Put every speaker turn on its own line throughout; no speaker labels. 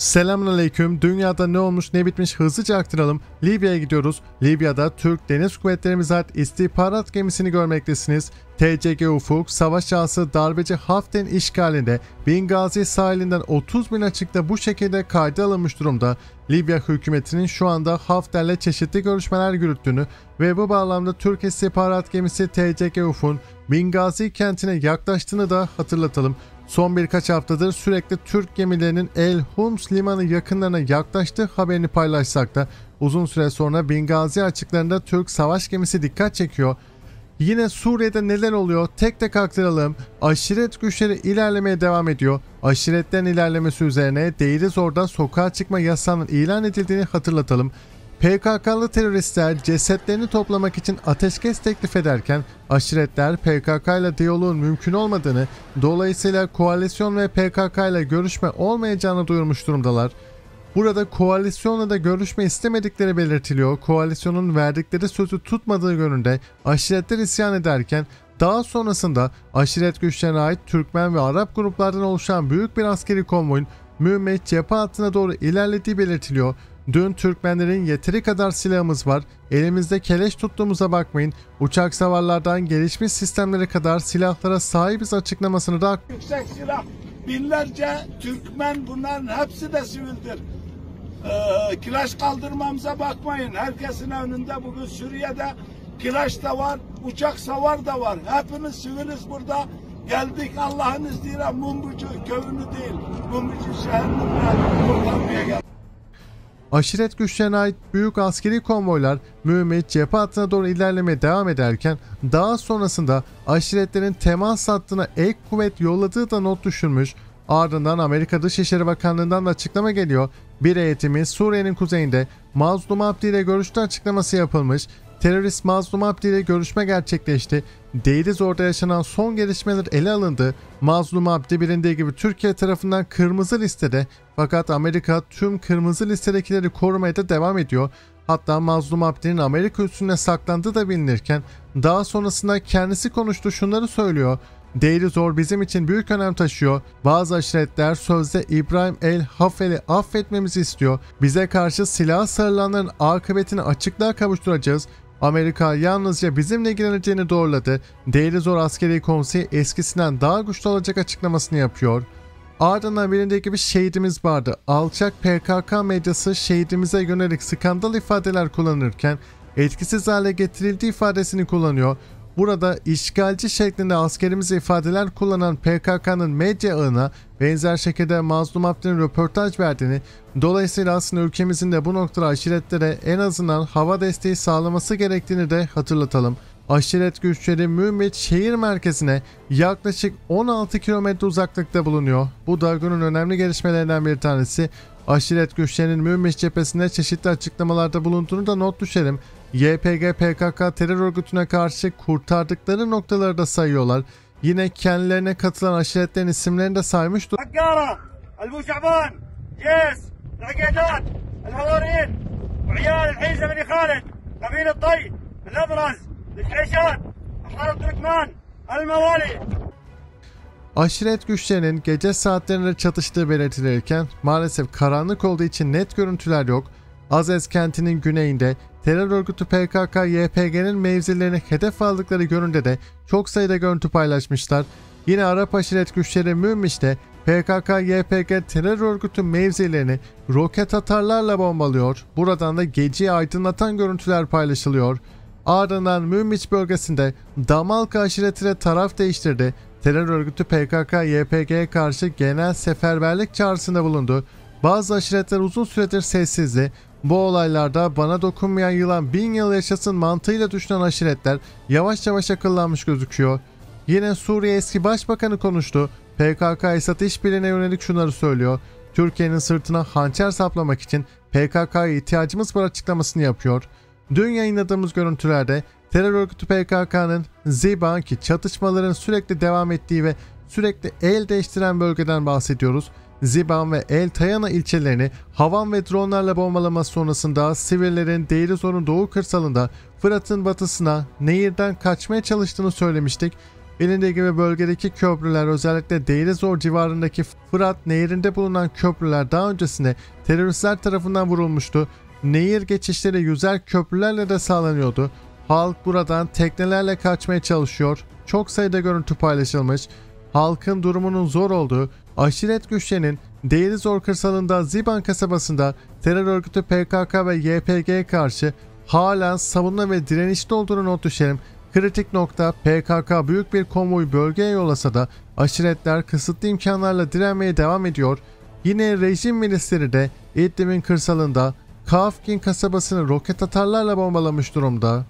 Selamünaleyküm. Dünyada ne olmuş ne bitmiş hızlıca aktaralım. Libya'ya gidiyoruz. Libya'da Türk Deniz Kuvvetlerimize ait istihbarat gemisini görmektesiniz. TCG Ufuk, savaş ağası darbeci Hafter'in işgalinde Bingazi sahilinden 30 bin açıkta bu şekilde kayda alınmış durumda. Libya hükümetinin şu anda Hafter'le çeşitli görüşmeler yürüttüğünü ve bu bağlamda Türk istihbarat gemisi TCG Ufuk'un Bingazi kentine yaklaştığını da hatırlatalım. Son birkaç haftadır sürekli Türk gemilerinin El Hums limanı yakınlarına yaklaştığı haberini paylaşsak da uzun süre sonra Bingazi açıklarında Türk savaş gemisi dikkat çekiyor. Yine Suriye'de neler oluyor tek tek aktaralım. Aşiret güçleri ilerlemeye devam ediyor. Aşiretten ilerlemesi üzerine Deirizor'da sokağa çıkma yasağının ilan edildiğini hatırlatalım. PKK'lı teröristler cesetlerini toplamak için ateşkes teklif ederken aşiretler PKK ile diyaloğun mümkün olmadığını, dolayısıyla koalisyon ve PKK ile görüşme olmayacağını duyurmuş durumdalar. Burada koalisyonla da görüşme istemedikleri belirtiliyor. Koalisyonun verdikleri sözü tutmadığı yönünde aşiretler isyan ederken daha sonrasında aşiret güçlerine ait Türkmen ve Arap gruplardan oluşan büyük bir askeri konvoyun mühimmet cephe hattına doğru ilerlediği belirtiliyor. Dün Türkmenlerin yeteri kadar silahımız var. Elimizde keleş tuttuğumuza bakmayın. Uçak savarlardan gelişmiş sistemlere kadar silahlara sahibiz açıklamasını da
Yüksek silah binlerce Türkmen bunların hepsi de sivildir. Ee, kilaş kaldırmamıza bakmayın. Herkesin önünde bugün Suriye'de kilaş da var, uçak savar da var. Hepimiz siviliz burada. Geldik Allah'ın izniyle Mumbucu köyünü değil, Mumbucu şehrini kurtarmaya geldik.
Aşiret güçlerine ait büyük askeri konvoylar mühimmet cephe hattına doğru ilerlemeye devam ederken daha sonrasında aşiretlerin temas hattına ek kuvvet yolladığı da not düşürmüş. Ardından Amerika Dışişleri Bakanlığı'ndan da açıklama geliyor. Bir heyetimiz Suriye'nin kuzeyinde Mazlum Abdi ile görüştü açıklaması yapılmış. Terörist Mazlum Abdi ile görüşme gerçekleşti. Değiliz orada yaşanan son gelişmeler ele alındı. Mazlum Abdi bilindiği gibi Türkiye tarafından kırmızı listede fakat Amerika tüm kırmızı listedekileri korumaya da devam ediyor. Hatta Mazlum Abdi'nin Amerika üstüne saklandığı da bilinirken daha sonrasında kendisi konuştu şunları söylüyor. Değeri zor bizim için büyük önem taşıyor. Bazı aşiretler sözde İbrahim el Hafel'i affetmemizi istiyor. Bize karşı silah sarılanların akıbetini açıklığa kavuşturacağız. Amerika yalnızca bizimle ilgileneceğini doğruladı. Değeri zor askeri konsey eskisinden daha güçlü olacak açıklamasını yapıyor. Ardından bilindiği gibi şehidimiz vardı. Alçak PKK medyası şehidimize yönelik skandal ifadeler kullanırken etkisiz hale getirildiği ifadesini kullanıyor. Burada işgalci şeklinde askerimize ifadeler kullanan PKK'nın medya ağına benzer şekilde Mazlum Abdi'nin röportaj verdiğini, dolayısıyla aslında ülkemizin de bu noktada aşiretlere en azından hava desteği sağlaması gerektiğini de hatırlatalım aşiret güçleri Mürmit şehir merkezine yaklaşık 16 kilometre uzaklıkta bulunuyor. Bu dalganın önemli gelişmelerinden bir tanesi. Aşiret güçlerinin Mürmit cephesinde çeşitli açıklamalarda bulunduğunu da not düşelim. YPG PKK terör örgütüne karşı kurtardıkları noktaları da sayıyorlar. Yine kendilerine katılan aşiretlerin isimlerini de saymış.
Hakkara,
Aşiret güçlerinin gece saatlerinde çatıştığı belirtilirken maalesef karanlık olduğu için net görüntüler yok. Azez kentinin güneyinde terör örgütü PKK-YPG'nin mevzilerini hedef aldıkları göründe de çok sayıda görüntü paylaşmışlar. Yine Arap aşiret güçleri Münmiş'te PKK-YPG terör örgütü mevzilerini roket atarlarla bombalıyor. Buradan da geceyi aydınlatan görüntüler paylaşılıyor. Ardından Münmiş bölgesinde Damalka aşiretine taraf değiştirdi. Terör örgütü PKK-YPG'ye karşı genel seferberlik çağrısında bulundu. Bazı aşiretler uzun süredir sessizdi. Bu olaylarda bana dokunmayan yılan bin yıl yaşasın mantığıyla düşünen aşiretler yavaş yavaş akıllanmış gözüküyor. Yine Suriye eski başbakanı konuştu. PKK Esad işbirliğine yönelik şunları söylüyor. Türkiye'nin sırtına hançer saplamak için PKK'ya ihtiyacımız var açıklamasını yapıyor. Dün yayınladığımız görüntülerde terör örgütü PKK'nın Ziban ki çatışmaların sürekli devam ettiği ve sürekli el değiştiren bölgeden bahsediyoruz. Ziban ve El Tayana ilçelerini havan ve dronlarla bombalaması sonrasında sivillerin Deirizor'un doğu kırsalında Fırat'ın batısına nehirden kaçmaya çalıştığını söylemiştik. Bilindiği gibi bölgedeki köprüler özellikle Deirezor civarındaki Fırat Nehri'nde bulunan köprüler daha öncesinde teröristler tarafından vurulmuştu. Nehir geçişleri yüzer köprülerle de sağlanıyordu. Halk buradan teknelerle kaçmaya çalışıyor. Çok sayıda görüntü paylaşılmış. Halkın durumunun zor olduğu, aşiret güçlerinin Deirezor kırsalında Ziban kasabasında terör örgütü PKK ve YPG'ye karşı halen savunma ve direnişte olduğunu not düşelim. Kritik nokta PKK büyük bir konvoy bölgeye yollasa da aşiretler kısıtlı imkanlarla direnmeye devam ediyor. Yine rejim milisleri de İdlib'in kırsalında Kafkin kasabasını roket atarlarla bombalamış durumda.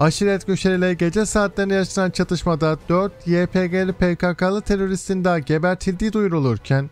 Aşiret güçleriyle gece saatlerinde yaşanan çatışmada 4 YPG'li PKK'lı teröristin daha gebertildiği duyurulurken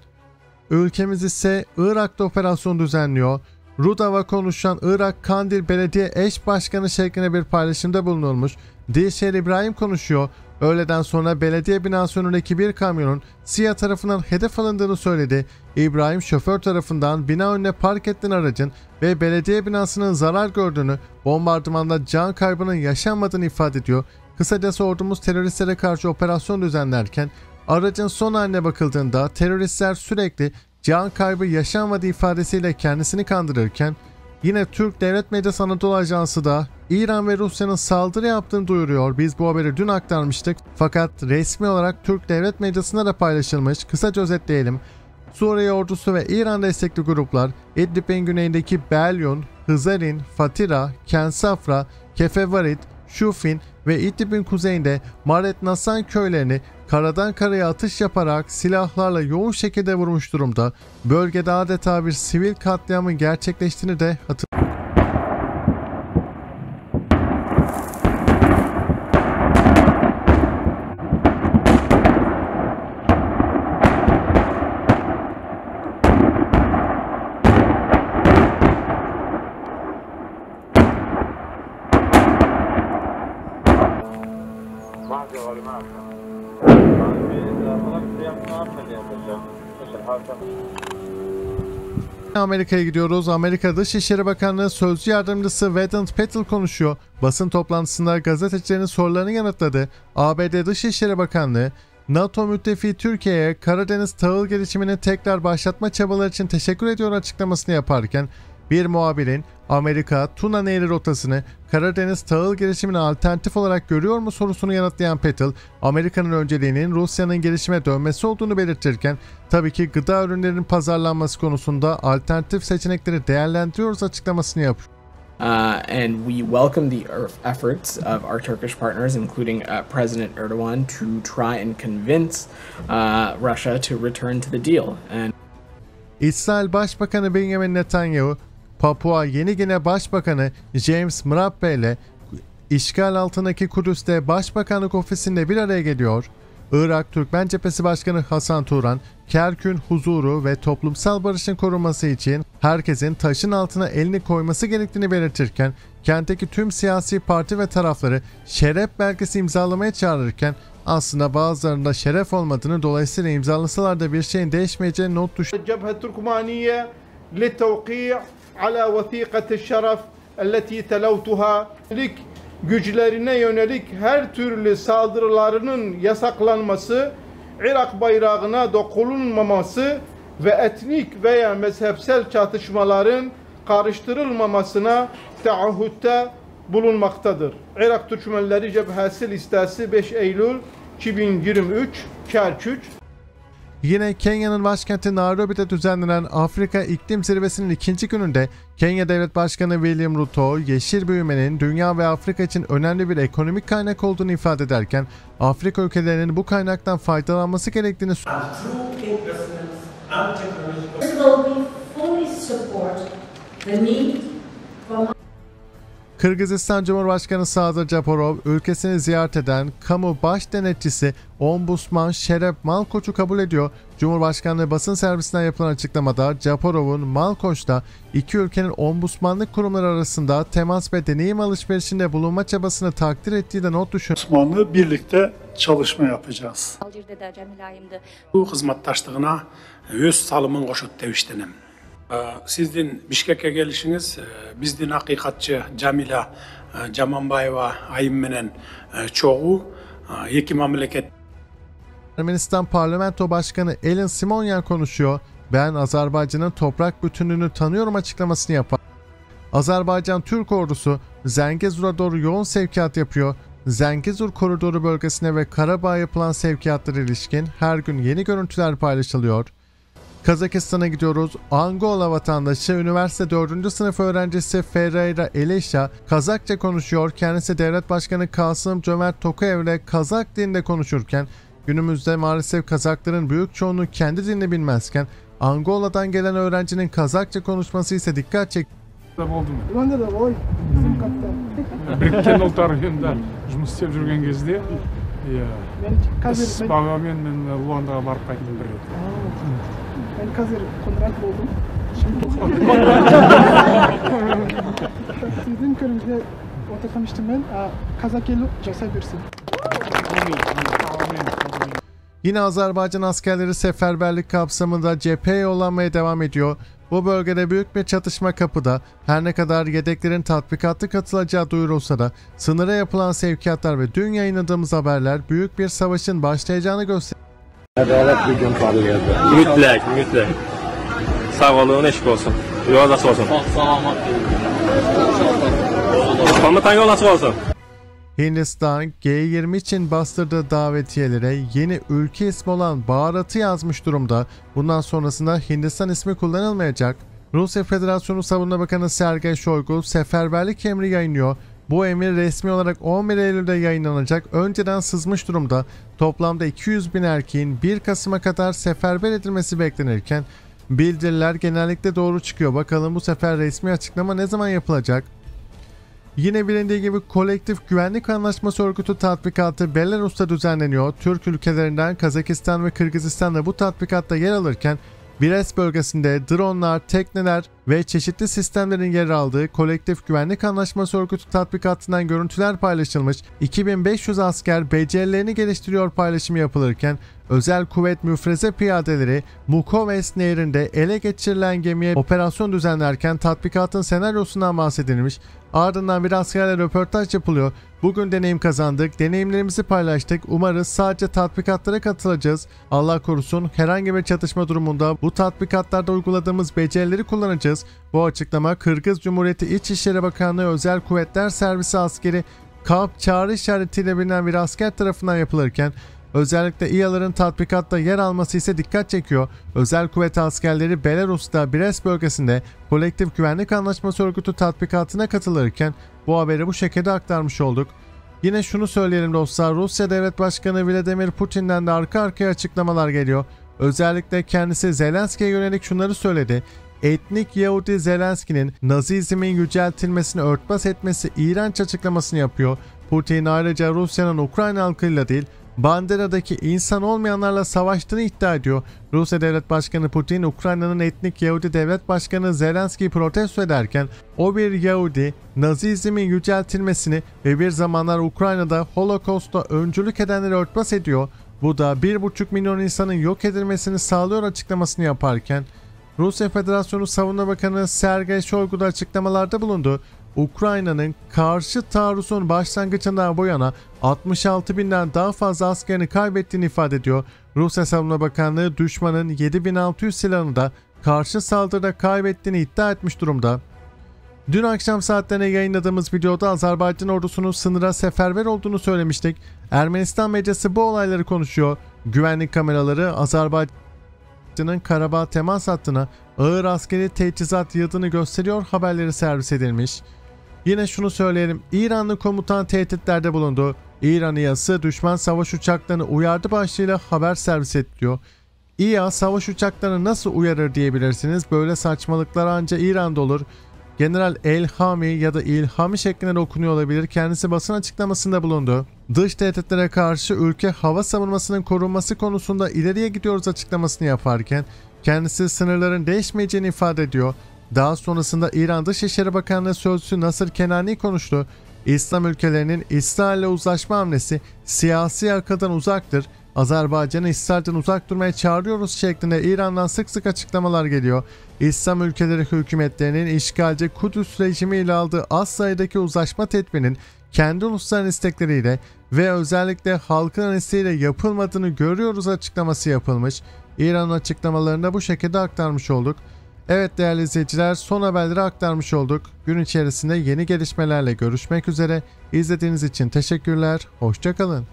ülkemiz ise Irak'ta operasyon düzenliyor. Rudava konuşan Irak Kandil Belediye Eş Başkanı şeklinde bir paylaşımda bulunulmuş. Dilşehir İbrahim konuşuyor. Öğleden sonra belediye binası önündeki bir kamyonun SİHA tarafından hedef alındığını söyledi. İbrahim şoför tarafından bina önüne park edilen aracın ve belediye binasının zarar gördüğünü, bombardımanda can kaybının yaşanmadığını ifade ediyor. Kısacası ordumuz teröristlere karşı operasyon düzenlerken aracın son haline bakıldığında teröristler sürekli can kaybı yaşanmadı ifadesiyle kendisini kandırırken yine Türk Devlet Medyası Anadolu Ajansı da İran ve Rusya'nın saldırı yaptığını duyuruyor. Biz bu haberi dün aktarmıştık. Fakat resmi olarak Türk Devlet Medyası'nda da paylaşılmış. Kısaca özetleyelim. Suriye ordusu ve İran destekli gruplar İdlib'in güneyindeki Belyon, Hızarin, Fatira, Kensafra, Kefevarit, Şufin ve İdlib'in kuzeyinde Maret Nasan köylerini karadan karaya atış yaparak silahlarla yoğun şekilde vurmuş durumda. Bölgede adeta bir sivil katliamın gerçekleştiğini de hatırlatıyor.
باشا ايش الحال
Amerika'ya gidiyoruz. Amerika Dışişleri Bakanlığı Sözcü Yardımcısı Vedant Patel konuşuyor. Basın toplantısında gazetecilerin sorularını yanıtladı. ABD Dışişleri Bakanlığı, NATO müttefiği Türkiye'ye Karadeniz tahıl gelişimini tekrar başlatma çabaları için teşekkür ediyor açıklamasını yaparken bir muhabirin Amerika Tuna Nehri rotasını Karadeniz tahıl gelişimine alternatif olarak görüyor mu sorusunu yanıtlayan Patel, Amerika'nın önceliğinin Rusya'nın gelişime dönmesi olduğunu belirtirken tabii ki gıda ürünlerinin pazarlanması konusunda alternatif seçenekleri değerlendiriyoruz açıklamasını yapıyor.
Uh, and we welcome the er- efforts of our Turkish partners, including uh, President Erdogan, to try and convince uh, Russia to return to the deal. And
İsrail Başbakanı Benjamin Netanyahu, Papua Yeni Gine Başbakanı James Mrappe ile işgal altındaki Kudüs'te Başbakanlık ofisinde bir araya geliyor. Irak Türkmen Cephesi Başkanı Hasan Turan, Kerkün huzuru ve toplumsal barışın korunması için herkesin taşın altına elini koyması gerektiğini belirtirken, kentteki tüm siyasi parti ve tarafları şeref belgesi imzalamaya çağırırken aslında bazılarında şeref olmadığını dolayısıyla imzalasalar da bir şeyin değişmeyeceğini not düşüyor
ala vasikati şeref elleti televtuha lik güçlerine yönelik her türlü saldırılarının yasaklanması, Irak bayrağına dokunulmaması ve etnik veya mezhepsel çatışmaların karıştırılmamasına taahhütte bulunmaktadır. Irak Türkmenleri Cephesi listesi 5 Eylül 2023 Kerkük
Yine Kenya'nın başkenti Nairobi'de düzenlenen Afrika İklim Zirvesi'nin ikinci gününde Kenya Devlet Başkanı William Ruto, yeşil büyümenin dünya ve Afrika için önemli bir ekonomik kaynak olduğunu ifade ederken, Afrika ülkelerinin bu kaynaktan faydalanması gerektiğini
through
Kırgızistan Cumhurbaşkanı Sadır Japarov ülkesini ziyaret eden kamu baş denetçisi Ombusman Şeref Malkoç'u kabul ediyor. Cumhurbaşkanlığı basın servisinden yapılan açıklamada Japarov'un Malkoç'ta iki ülkenin ombusmanlık kurumları arasında temas ve deneyim alışverişinde bulunma çabasını takdir ettiği de not düşün.
Osmanlı birlikte çalışma yapacağız.
Bu hizmettaşlığına öz salımın koşut deviştenim. Ee, Sizdin Bişkek'e gelişiniz, e, bizdin hakikatçı Camila e, Camanbayeva ayım menen e, iki memleket
Ermenistan Parlamento Başkanı Elin Simonyan konuşuyor. Ben Azerbaycan'ın toprak bütünlüğünü tanıyorum açıklamasını yapar. Azerbaycan Türk ordusu Zengezur'a doğru yoğun sevkiyat yapıyor. Zengezur koridoru bölgesine ve Karabağ'a yapılan sevkiyatlara ilişkin her gün yeni görüntüler paylaşılıyor. Kazakistan'a gidiyoruz. Angola vatandaşı üniversite 4. sınıf öğrencisi Ferreira Elisha Kazakça konuşuyor. Kendisi devlet başkanı Kasım Cömert Tokayev ile Kazak dilinde konuşurken günümüzde maalesef Kazakların büyük çoğunluğu kendi dilini bilmezken Angola'dan gelen öğrencinin Kazakça konuşması ise dikkat çekti.
Ronda da oy. Bizim katta.
біріккен ұлттар ұйымында жұмыс істеп жүрген кезде иә
Ben қазір
іс
ben,
бағамен мен луандаға барып қайттым бір рет
ben Kazer'im. Kontrakt oldum. Şimdi Sizin köyümüzde oturtmuştum ben. Kazakeli Casay Bürsin.
Yine Azerbaycan askerleri seferberlik kapsamında cepheye yollanmaya devam ediyor. Bu bölgede büyük bir çatışma kapıda. Her ne kadar yedeklerin tatbikatlı katılacağı duyurulsa da sınıra yapılan sevkiyatlar ve dün yayınladığımız haberler büyük bir savaşın başlayacağını gösteriyor.
Mütləq, mütləq. Sağ olun, eşq olsun. Yolunuz açıq olsun. Komutan yolun açıq olsun.
Hindistan G20 için bastırdığı davetiyelere yeni ülke ismi olan Baharat'ı yazmış durumda. Bundan sonrasında Hindistan ismi kullanılmayacak. Rusya Federasyonu Savunma Bakanı Sergey Shoigu seferberlik emri yayınlıyor. Bu emir resmi olarak 11 Eylül'de yayınlanacak. Önceden sızmış durumda. Toplamda 200 bin erkeğin 1 Kasım'a kadar seferber edilmesi beklenirken bildiriler genellikle doğru çıkıyor. Bakalım bu sefer resmi açıklama ne zaman yapılacak? Yine bilindiği gibi kolektif güvenlik anlaşması örgütü tatbikatı Belarus'ta düzenleniyor. Türk ülkelerinden Kazakistan ve Kırgızistan da bu tatbikatta yer alırken Bires bölgesinde dronlar, tekneler ve çeşitli sistemlerin yer aldığı kolektif güvenlik anlaşması örgütü tatbikatından görüntüler paylaşılmış. 2500 asker becerilerini geliştiriyor paylaşımı yapılırken özel kuvvet müfreze piyadeleri Mukoves nehrinde ele geçirilen gemiye operasyon düzenlerken tatbikatın senaryosundan bahsedilmiş. Ardından bir askerle röportaj yapılıyor. Bugün deneyim kazandık, deneyimlerimizi paylaştık. Umarız sadece tatbikatlara katılacağız. Allah korusun herhangi bir çatışma durumunda bu tatbikatlarda uyguladığımız becerileri kullanacağız. Bu açıklama Kırgız Cumhuriyeti İçişleri Bakanlığı Özel Kuvvetler Servisi askeri KAP çağrı işaretiyle bilinen bir asker tarafından yapılırken Özellikle İHA'ların tatbikatta yer alması ise dikkat çekiyor. Özel kuvvet askerleri Belarus'ta Brest bölgesinde kolektif güvenlik anlaşması örgütü tatbikatına katılırken bu haberi bu şekilde aktarmış olduk. Yine şunu söyleyelim dostlar Rusya Devlet Başkanı Vladimir Putin'den de arka arkaya açıklamalar geliyor. Özellikle kendisi Zelenski'ye yönelik şunları söyledi. Etnik Yahudi Zelenski'nin Nazizmin yüceltilmesini örtbas etmesi iğrenç açıklamasını yapıyor. Putin ayrıca Rusya'nın Ukrayna halkıyla değil Bandera'daki insan olmayanlarla savaştığını iddia ediyor. Rusya Devlet Başkanı Putin, Ukrayna'nın etnik Yahudi Devlet Başkanı Zelenski'yi protesto ederken o bir Yahudi, Nazizmin yüceltilmesini ve bir zamanlar Ukrayna'da Holocaust'a öncülük edenleri örtbas ediyor. Bu da 1,5 milyon insanın yok edilmesini sağlıyor açıklamasını yaparken Rusya Federasyonu Savunma Bakanı Sergey Shoigu da açıklamalarda bulundu. Ukrayna'nın karşı taarruzun başlangıcından bu yana 66 binden daha fazla askerini kaybettiğini ifade ediyor. Rusya Savunma Bakanlığı düşmanın 7600 silahını da karşı saldırıda kaybettiğini iddia etmiş durumda. Dün akşam saatlerine yayınladığımız videoda Azerbaycan ordusunun sınıra seferber olduğunu söylemiştik. Ermenistan medyası bu olayları konuşuyor. Güvenlik kameraları Azerbaycan'ın Karabağ temas hattına ağır askeri teçhizat yığdığını gösteriyor haberleri servis edilmiş. Yine şunu söyleyelim. İranlı komutan tehditlerde bulundu. İran İHA'sı düşman savaş uçaklarını uyardı başlığıyla haber servis ediyor. İHA savaş uçaklarını nasıl uyarır diyebilirsiniz. Böyle saçmalıklar ancak İran'da olur. General Elhami ya da İlhami şeklinde okunuyor olabilir. Kendisi basın açıklamasında bulundu. Dış tehditlere karşı ülke hava savunmasının korunması konusunda ileriye gidiyoruz açıklamasını yaparken kendisi sınırların değişmeyeceğini ifade ediyor. Daha sonrasında İran Dışişleri Bakanlığı Sözcüsü Nasır Kenani konuştu. İslam ülkelerinin İsrail'le uzlaşma hamlesi siyasi akıldan uzaktır. Azerbaycan'ı İsrail'den uzak durmaya çağırıyoruz şeklinde İran'dan sık sık açıklamalar geliyor. İslam ülkeleri hükümetlerinin işgalci Kudüs rejimi ile aldığı az sayıdaki uzlaşma tedbirinin kendi uluslararası istekleriyle ve özellikle halkın isteğiyle yapılmadığını görüyoruz açıklaması yapılmış. İran'ın açıklamalarını bu şekilde aktarmış olduk. Evet değerli izleyiciler son haberleri aktarmış olduk. Gün içerisinde yeni gelişmelerle görüşmek üzere. İzlediğiniz için teşekkürler. Hoşçakalın.